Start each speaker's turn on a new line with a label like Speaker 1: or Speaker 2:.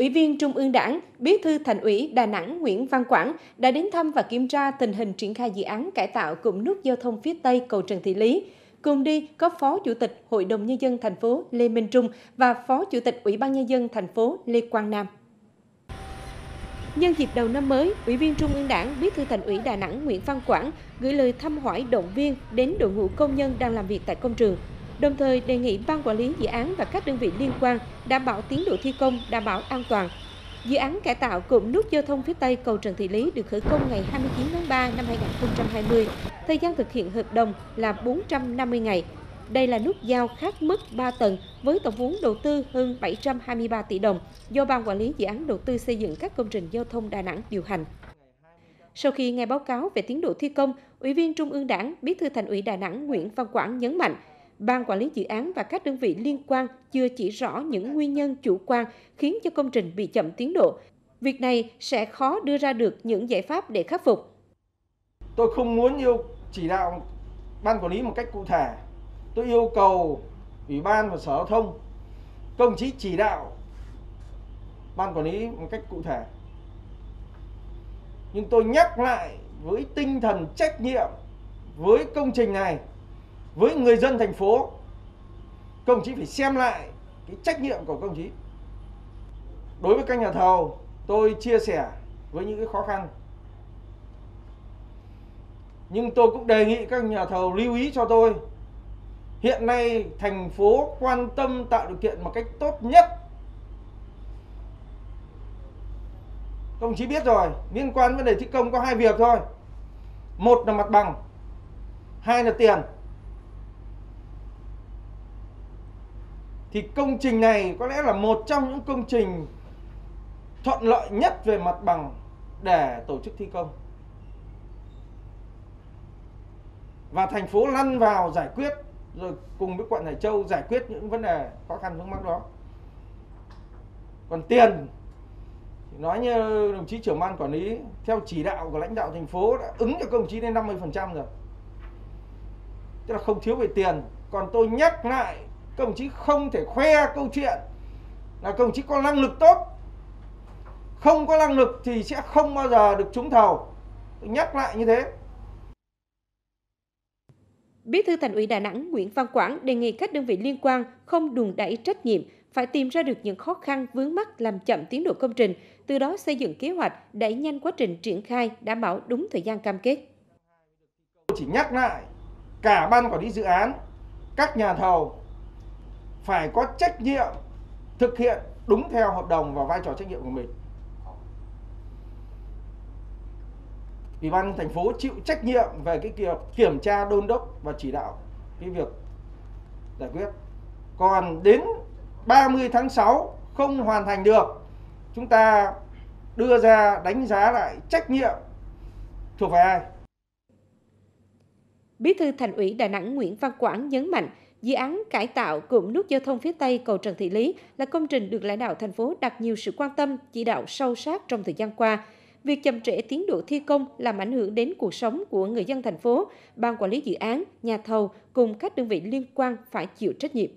Speaker 1: Ủy viên Trung ương Đảng, Bí thư Thành ủy Đà Nẵng Nguyễn Văn Quảng đã đến thăm và kiểm tra tình hình triển khai dự án cải tạo cụm nút giao thông phía Tây cầu Trần Thị Lý. Cùng đi có Phó Chủ tịch Hội đồng nhân dân thành phố Lê Minh Trung và Phó Chủ tịch Ủy ban nhân dân thành phố Lê Quang Nam. Nhân dịp đầu năm mới, Ủy viên Trung ương Đảng, Bí thư Thành ủy Đà Nẵng Nguyễn Văn Quảng gửi lời thăm hỏi động viên đến đội ngũ công nhân đang làm việc tại công trường, đồng thời đề nghị ban quản lý dự án và các đơn vị liên quan đảm bảo tiến độ thi công, đảm bảo an toàn. Dự án cải tạo cụm nút giao thông phía Tây cầu Trần Thị Lý được khởi công ngày 29 tháng 3 năm 2020. Thời gian thực hiện hợp đồng là 450 ngày. Đây là nút giao khác mức 3 tầng với tổng vốn đầu tư hơn 723 tỷ đồng do Ban Quản lý Dự án Đầu tư xây dựng các công trình giao thông Đà Nẵng điều hành. Sau khi nghe báo cáo về tiến độ thi công, Ủy viên Trung ương Đảng, Bí thư Thành ủy Đà Nẵng Nguyễn Văn Quảng nhấn mạnh, Ban quản lý dự án và các đơn vị liên quan chưa chỉ rõ những nguyên nhân chủ quan khiến cho công trình bị chậm tiến độ. Việc này sẽ khó đưa ra được những giải pháp để khắc phục.
Speaker 2: Tôi không muốn yêu, chỉ đạo ban quản lý một cách cụ thể. Tôi yêu cầu Ủy ban và Sở Giao thông, công chí chỉ đạo ban quản lý một cách cụ thể. Nhưng tôi nhắc lại với tinh thần trách nhiệm với công trình này với người dân thành phố công chí phải xem lại cái trách nhiệm của công chí. Đối với các nhà thầu, tôi chia sẻ với những cái khó khăn. Nhưng tôi cũng đề nghị các nhà thầu lưu ý cho tôi, hiện nay thành phố quan tâm tạo điều kiện một cách tốt nhất. Công chí biết rồi, liên quan vấn đề thi công có hai việc thôi. Một là mặt bằng, hai là tiền. Thì công trình này có lẽ là một trong những công trình thuận lợi nhất về mặt bằng để tổ chức thi công. Và thành phố lăn vào giải quyết, rồi cùng với quận Hải Châu giải quyết những vấn đề khó khăn vướng mắc đó. Còn tiền nói như đồng chí trưởng ban quản lý, theo chỉ đạo của lãnh đạo thành phố đã ứng cho công chí lên 50% rồi. Tức là không thiếu về tiền. Còn tôi nhắc lại các đồng chí không thể khoe câu chuyện là các đồng chí có năng lực tốt. Không có năng lực thì sẽ không bao giờ được trúng thầu. Tôi nhắc lại như thế.
Speaker 1: Bí thư Thành ủy Đà Nẵng Nguyễn Văn Quảng đề nghị các đơn vị liên quan không đùn đẩy trách nhiệm, phải tìm ra được những khó khăn vướng mắc làm chậm tiến độ công trình, từ đó xây dựng kế hoạch đẩy nhanh quá trình triển khai, đảm bảo đúng thời gian cam kết.
Speaker 2: Chỉ nhắc lại cả ban quản lý dự án, các nhà thầu phải có trách nhiệm thực hiện đúng theo hợp đồng và vai trò trách nhiệm của mình. Ủy ban thành phố chịu trách nhiệm về cái việc kiểm tra đôn đốc và chỉ đạo cái việc giải quyết. Còn đến 30 tháng 6 không hoàn thành được, chúng ta đưa ra đánh giá lại trách nhiệm thuộc về ai.
Speaker 1: Bí thư Thành ủy Đà Nẵng Nguyễn Văn Quảng nhấn mạnh, Dự án cải tạo cụm nút giao thông phía Tây cầu Trần Thị Lý là công trình được lãnh đạo thành phố đặt nhiều sự quan tâm, chỉ đạo sâu sát trong thời gian qua. Việc chậm trễ tiến độ thi công làm ảnh hưởng đến cuộc sống của người dân thành phố, ban quản lý dự án, nhà thầu cùng các đơn vị liên quan phải chịu trách nhiệm.